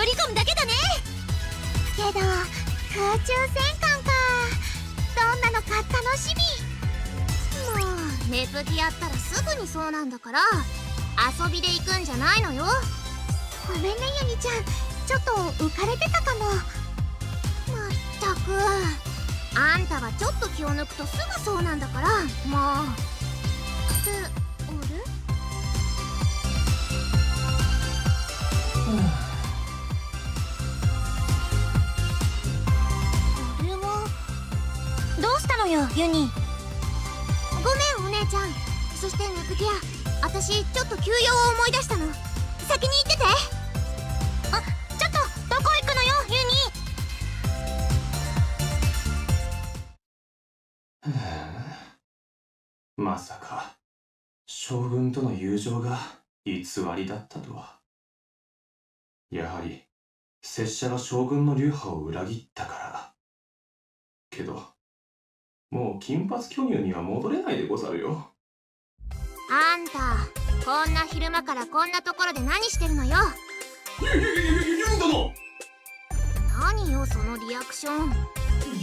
乗り込むだけだね。けど空中戦艦か。どんなのか楽しみ。もうネプキやったらすぐにそうなんだから遊びで行くんじゃないのよ。ごめんねユニちゃん。ちょっと浮かれてたかも。まったく。あんたはちょっと気を抜くとすぐそうなんだからもうユニ。ごめんお姉ちゃん。そしてネプギア私ちょっと休養を思い出したの。先に行ってて。あちょっとどこ行くのよユニ。まさか将軍との友情が偽りだったとは。やはり拙者が将軍の流派を裏切ったから。けどもう金髪巨乳には戻れないでござるよ。あんたこんな昼間からこんなところで何してるのよ？ユユユユニ殿何よそのリアクション。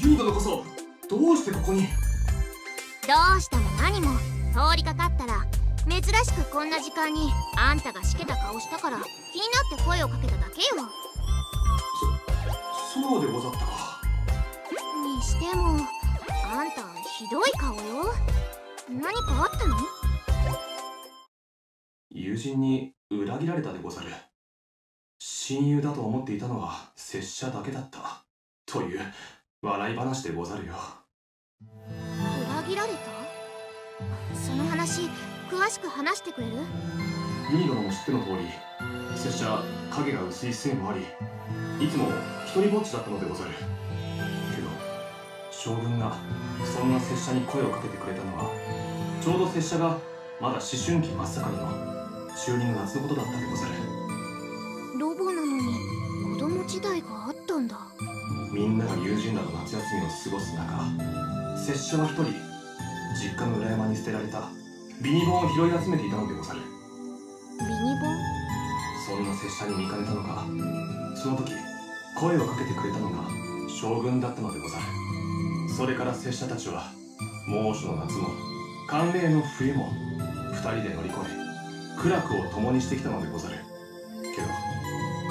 ユニ殿こそどうしてここに？どうしたも何も。通りかかったら珍しくこんな時間にあんたがしけた顔したから気になって声をかけただけよ。そそうでござったか。にしてもあんたひどい顔よ。何かあったの？友人に裏切られたでござる。親友だと思っていたのは拙者だけだった。という笑い話でござるよ。裏切られた？その話詳しく話してくれる？ユニ殿も知っての通り拙者影が薄いせいもありいつも一人ぼっちだったのでござる将軍がそんな拙者に声をかけてくれたのはちょうど拙者がまだ思春期真っ盛りの中二の夏のことだったでござる。ロボなのに子供時代があったんだ。みんなが友人らの夏休みを過ごす中拙者は一人実家の裏山に捨てられたビニボンを拾い集めていたのでござる。ビニボンそんな拙者に見かねたのがその時声をかけてくれたのが将軍だったのでござるそれから拙者たちは猛暑の夏も寒冷の冬も二人で乗り越え苦楽を共にしてきたのでござる。けど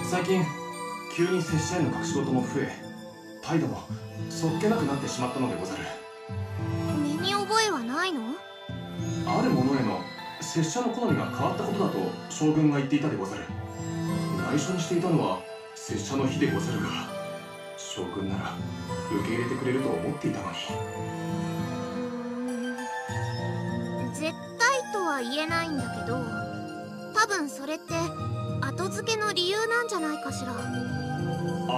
最近急に拙者への隠し事も増え態度もそっけなくなってしまったのでござる。身に覚えはないの？ある者への拙者の好みが変わったことだと将軍が言っていたでござる。内緒にしていたのは拙者の非でござるが将軍なら受け入れてくれると思っていたのに。絶対とは言えないんだけど多分それって後付けの理由なんじゃないかしら。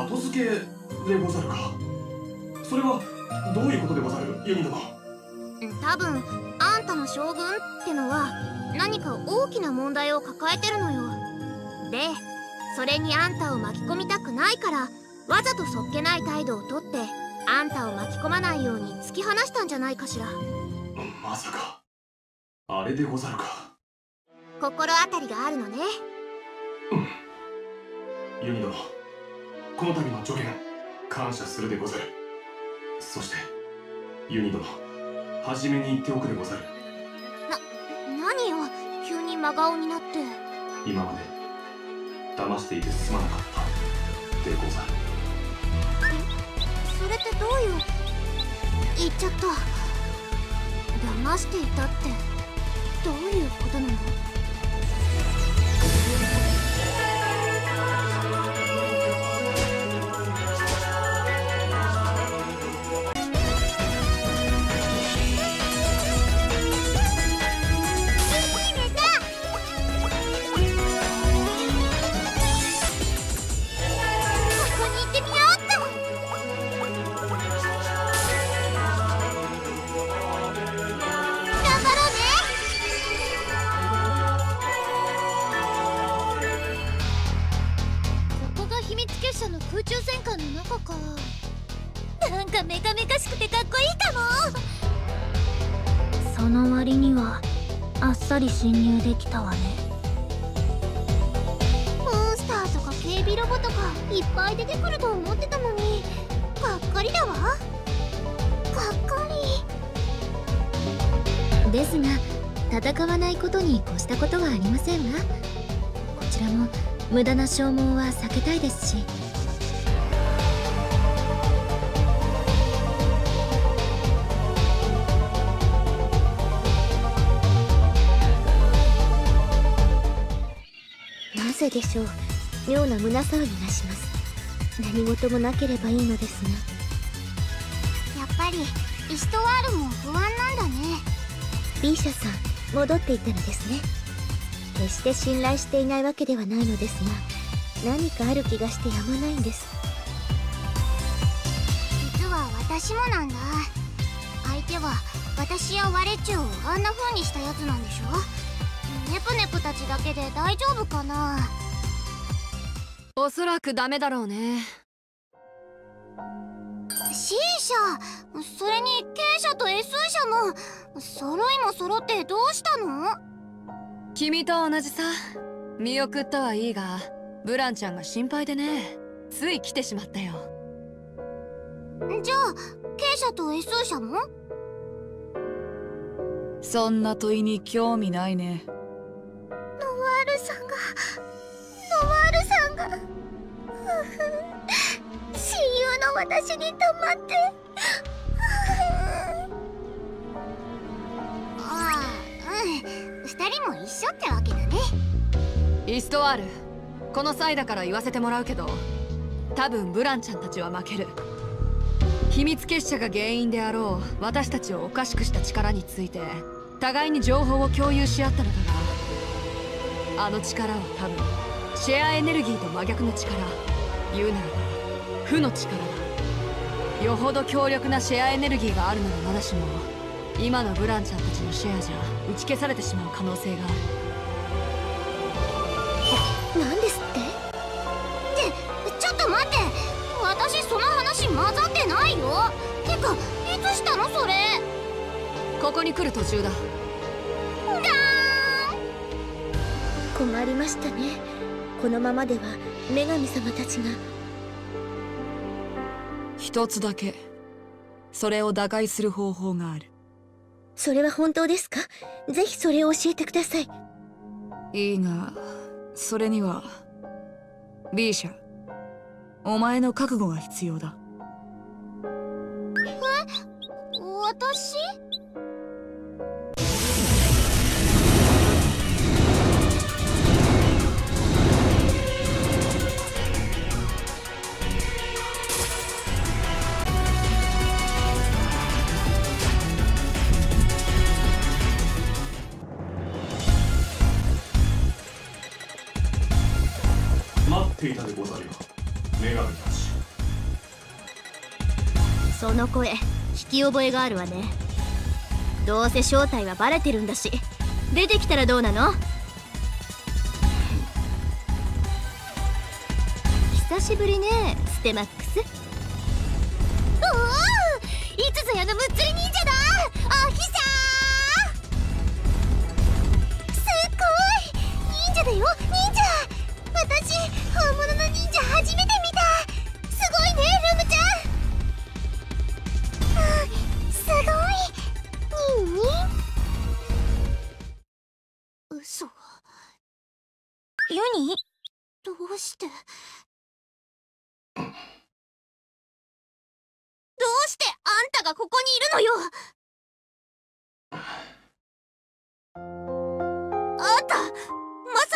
後付けでござるか？それはどういうことでござる？ユニ殿。多分あんたの将軍ってのは何か大きな問題を抱えてるのよ。でそれにあんたを巻き込みたくないからわざとそっけない態度をとってあんたを巻き込まないように突き放したんじゃないかしら。まさか。あれでござるか。心当たりがあるのね。うん。ユニ殿この度の助言感謝するでござる。そしてユニ殿初めに言っておくでござる。何よ急に真顔になって。今まで騙していてすまなかった。でござるういう言っちゃった。騙していたって。どういうことなの？割にはあっさり侵入できたわね。ロボとかいっぱい出てくると思ってたのにがっかりだわ。がっかり。ですが戦わないことに越したことはありませんわ。こちらも無駄な消耗は避けたいですしでしょう？妙な胸騒ぎがします。何事もなければいいのですがやっぱりイストワールも不安なんだね。B 社さん戻っていったのですね。決して信頼していないわけではないのですが何かある気がしてやまないんです。実は私もなんだ。相手は私やワレチュウをあんな風にしたやつなんでしょネプネプたちだけで大丈夫かな？おそらくダメだろうね。C 社それに K 社と S 社も揃いも揃ってどうしたの？君と同じさ。見送ったはいいがブランちゃんが心配でね。つい来てしまったよ。じゃあ K 社と S 社も？そんな問いに興味ないねルさんがノワールさんが。親友の私に黙って。ああうん。二人も一緒ってわけだね。イストワールこの際だから言わせてもらうけど多分ブランちゃんたちは負ける。秘密結社が原因であろう私たちをおかしくした力について互いに情報を共有し合ったのだがあの力は多分シェアエネルギーと真逆の力言うならば負の力だよほど強力なシェアエネルギーがあるならまだしも。今のブランちゃんたちのシェアじゃ打ち消されてしまう可能性が。ある何ですってってちょっと待って？私その話混ざってないよ。てかいつしたのそれ？ここに来る途中だ。困りましたね。このままでは女神様たちが。一つだけ。それを打開する方法がある。それは本当ですか？ぜひそれを教えてください。いいがそれには B 社。お前の覚悟が必要だ。私？その声聞き覚えがあるわね。どうせ正体はバレてるんだし出てきたらどうなの？久しぶりねステマックス。おおいつぞやのむっつり忍者だ。おひさすっごい忍者だよ忍者。私本物の忍者初めて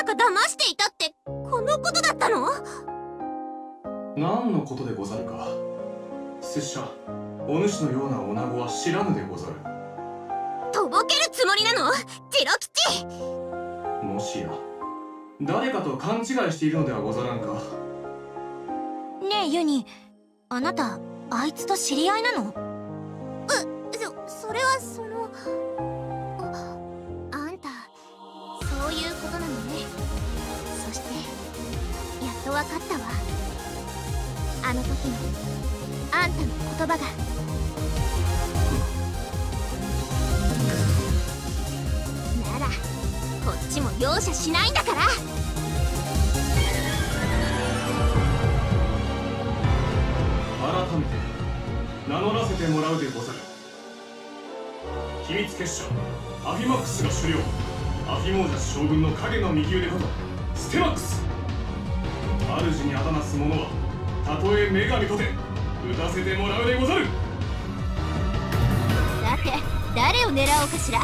さか騙していたってこのことだったの？何のことでござるか。拙者お主のような女子は知らぬでござる。とぼけるつもりなの？ジロ吉！もしや誰かと勘違いしているのではござらんか。ねえユニあなたあいつと知り合いなの？うそそれはそのっと分かったわ。あの時のあんたの言葉が。ならこっちも容赦しないんだから。改めて名乗らせてもらうでござる。秘密結社アフィマックスが狩猟アフィモージャス将軍の影の右腕ことステマックス主にあだなす者はたとえ女神とて打たせてもらうでござる。さて誰を狙おうかしら？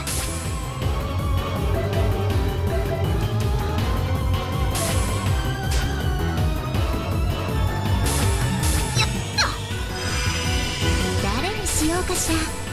誰にしようかしら？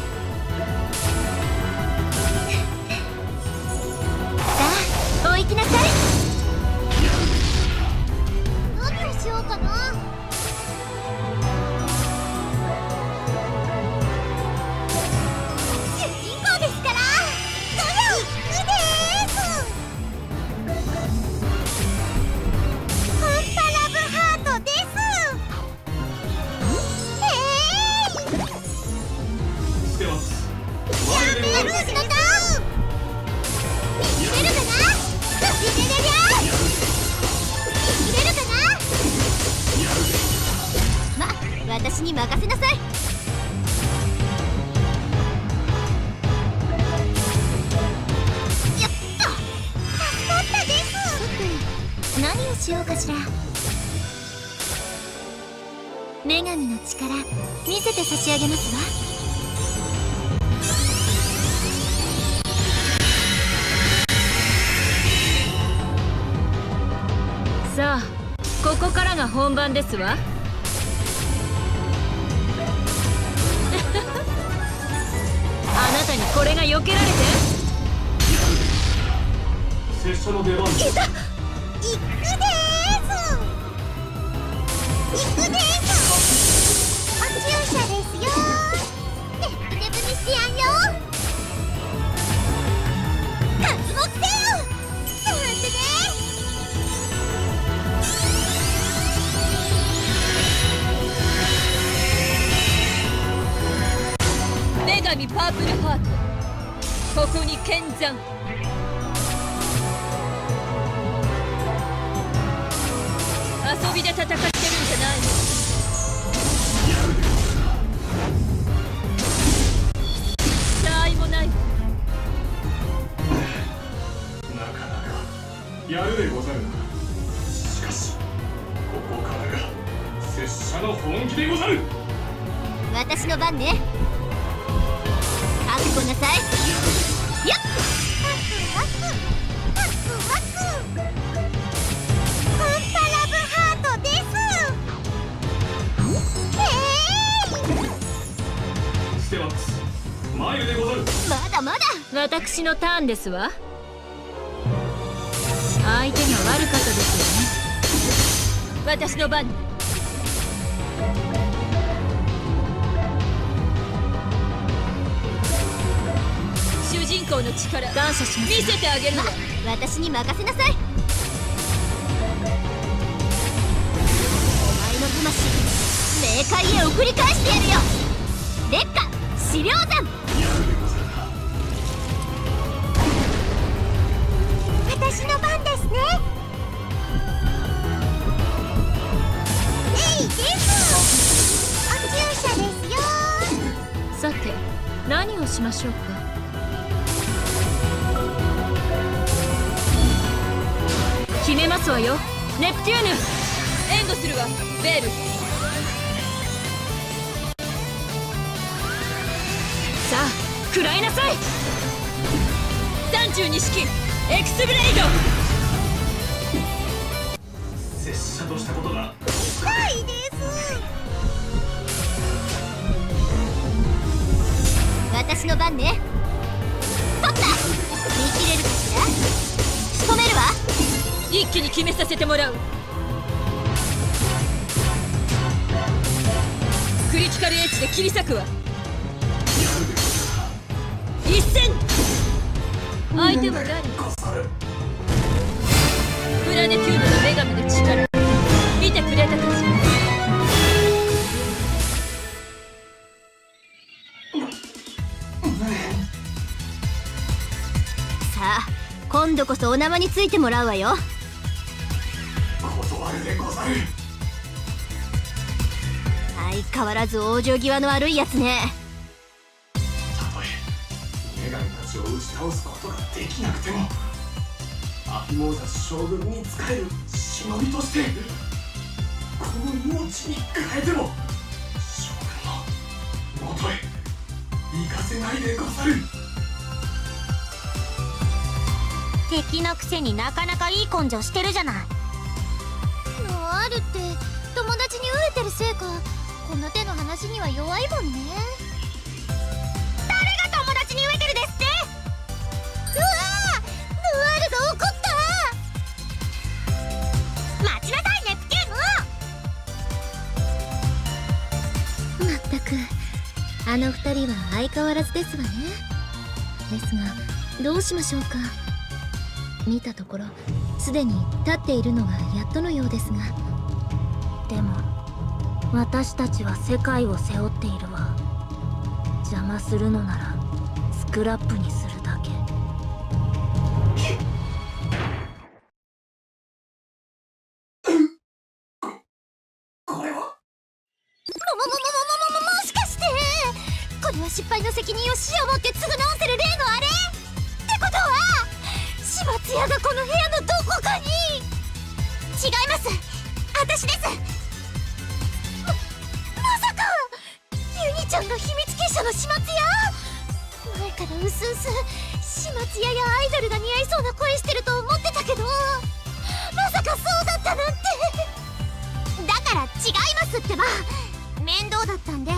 さあここからが本番ですわ。あなたにこれが避けられて。拙者の出番です行くです。行くです神パープルハート。ここに剣山。遊びで戦っ私のターンですわ。相手が悪かったですよね。私の番。主人公の力。感謝します。見せてあげる。わ私に任せなさい。お前の魂冥界へ送り返してやるよ。烈火資料山私の番ですね。レイですお注射ですよ。さて何をしましょうか？決めますわよ。ネプテューヌ。エンドするわ。ベール。さあ食らいなさい。32式エクスブレイド。拙者としたことが痛いです。私の番ね。取った。見切れるかしら。仕留めるわ。一気に決めさせてもらう。クリティカルエッジで切り裂くわ。一戦。相手は誰？プラネテュードの女神の力見てくれたかしらさあ今度こそお縄についてもらうわよ。断るでござる相相変わらず往生際の悪いやつね。たとえ女神たちを打ち倒すことができなくてもアフィモーザ将軍に仕える忍びとしてこの命に変えても将軍の元へ行かせないでござる。敵のくせになかなかいい根性してるじゃない。ノアールって友達に飢えてるせいかこの手の話には弱いもんね変わらずですわね。ですがどうしましょうか。見たところすでに立っているのがやっとのようですが。でも私たちは世界を背負っているわ。邪魔するのならスクラップにする。す始末屋やアイドルが似合いそうな声してると思ってたけどまさかそうだったなんて。だから違いますってば。面倒だったんで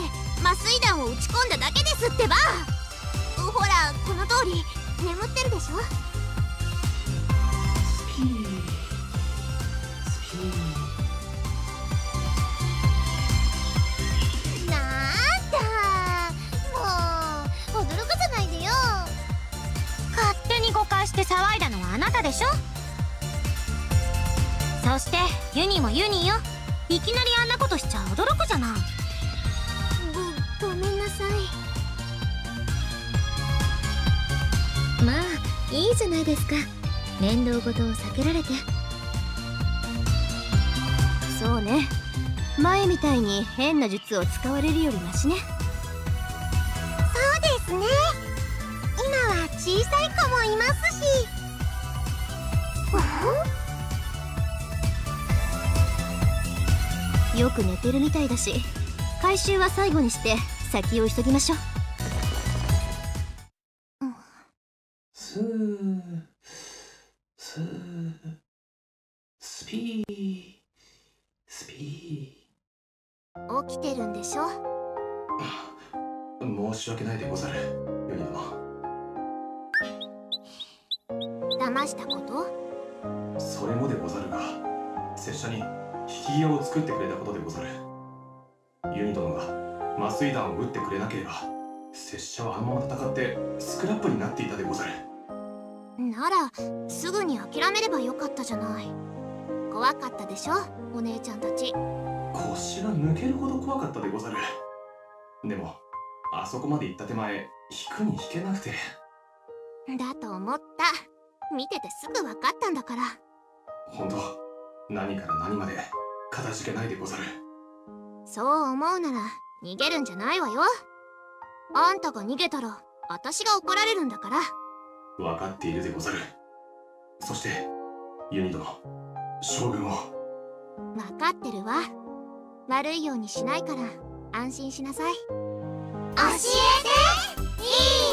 麻酔弾を打ち込んだだけですってば。ほらこの通り。眠ってるでしょ？たでしょ？そしてユニもユニよ。いきなりあんなことしちゃ驚くじゃない。ごごめんなさい。まあいいじゃないですか。面倒事を避けられて。そうね。前みたいに変な術を使われるよりマシね。そうですね。今は小さい子もいますしよく寝てるみたいだし回収は最後にして先を急ぎましょう。スースースピースピ起きてるんでしょ？ー申し訳ないでござる。ユニ殿騙したこと？それもでござるが拙者に引き際を作ってくれたことでござる。ユニ殿が麻酔弾を撃ってくれなければ拙者はあのまま戦ってスクラップになっていたでござる。ならすぐに諦めればよかったじゃない。怖かったでしょ？お姉ちゃんたち。腰が抜けるほど怖かったでござる。でもあそこまで行った手前引くに引けなくて。だと思った。見ててすぐ分かったんだから。本当何から何までかたじけないでござる。そう思うなら逃げるんじゃないわよ。あんたが逃げたら私が怒られるんだから。分かっているでござる。そしてユニ殿将軍を。分かってるわ。悪いようにしないから安心しなさい。教えて!いい